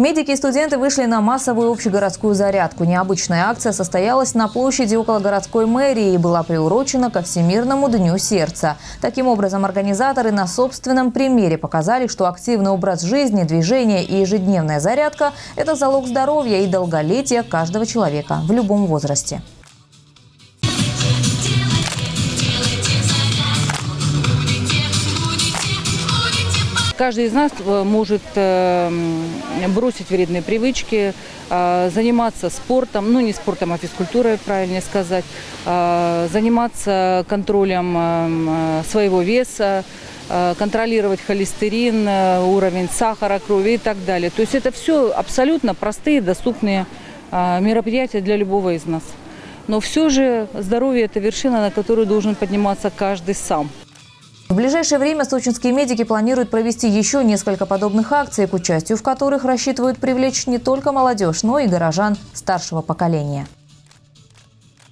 Медики и студенты вышли на массовую общегородскую зарядку. Необычная акция состоялась на площади около городской мэрии и была приурочена ко Всемирному дню сердца. Таким образом, организаторы на собственном примере показали, что активный образ жизни, движение и ежедневная зарядка – это залог здоровья и долголетия каждого человека в любом возрасте. Каждый из нас э, может э, бросить вредные привычки, э, заниматься спортом, ну не спортом, а физкультурой, правильнее сказать, заниматься контролем своего веса, контролировать холестерин, уровень сахара крови и так далее. То есть это все абсолютно простые, доступные мероприятия для любого из нас. Но все же здоровье – это вершина, на которую должен подниматься каждый сам. В ближайшее время сочинские медики планируют провести еще несколько подобных акций, к участию в которых рассчитывают привлечь не только молодежь, но и горожан старшего поколения.